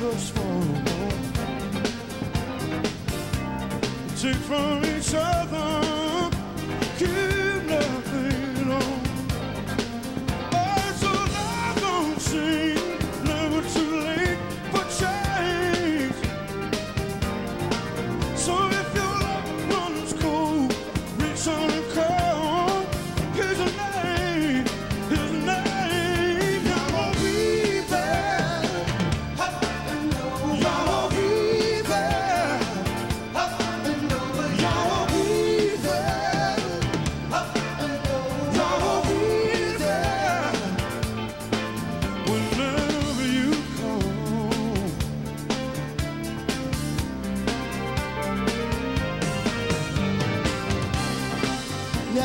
goes for a. Take from each other.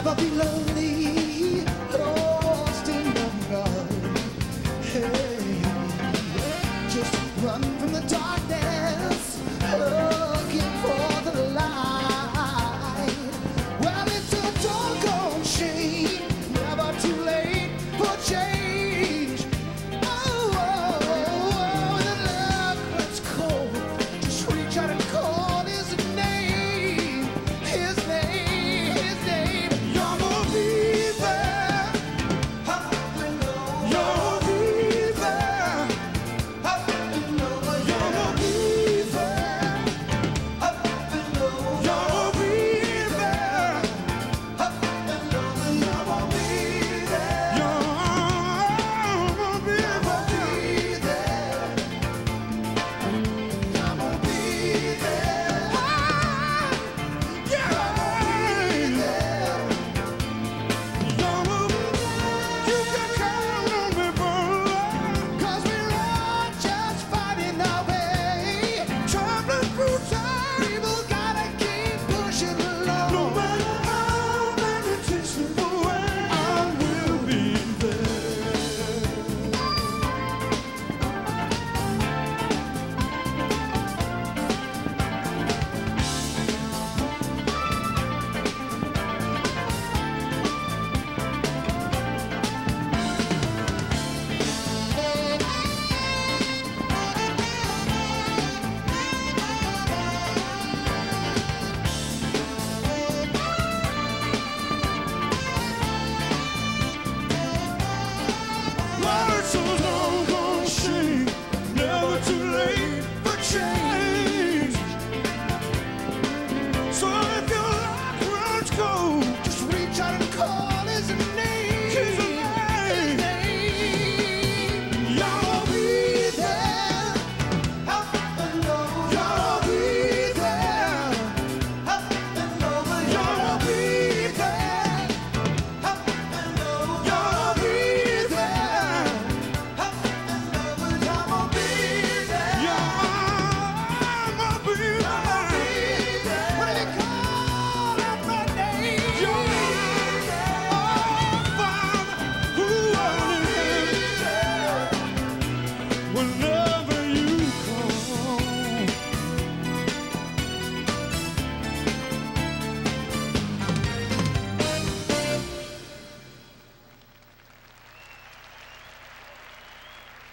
Never be lonely,